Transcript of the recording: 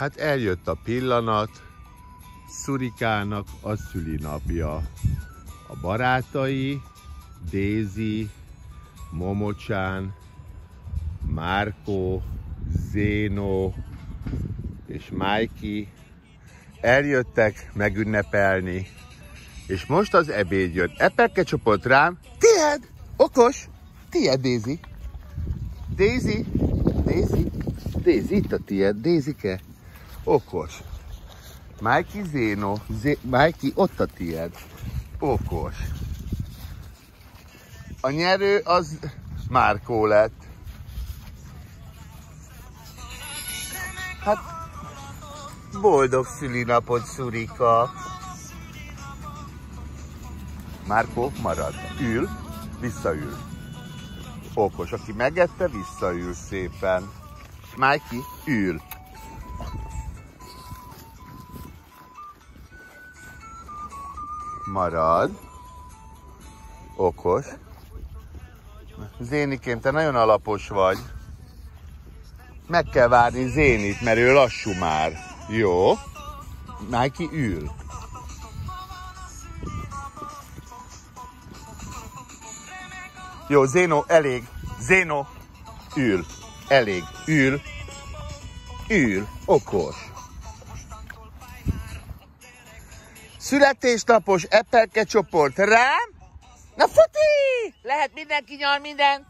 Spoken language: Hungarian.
Hát eljött a pillanat, Szurikának a szülinapja. A barátai, Dézi, Momocsán, Márkó, Zénó és Májki eljöttek megünnepelni, és most az ebéd jött. Epelke csoport rám, tied, okos, tied Dézi. Dézi, Dézi, Dézi, itt a tied, Dézike, okos. Mikey Zéno, Zé, Mikey, ott a tied, okos. A nyerő az Márkó lett. Hát, boldog szülinapot, Szurika. Márkó marad. Ül, visszaül. Okos, aki megette, visszaül szépen. Mikey, ül. Marad. Okos. Zénikém, te nagyon alapos vagy. Meg kell várni Zénit, mert ő lassú már. Jó. Nike ül. Jó, Zéno, elég. Zéno, ül. Elég. Ül. Ül. Okos. Születésnapos epelke csoport rám. Na futi! Lehet mindenki nyal mindent.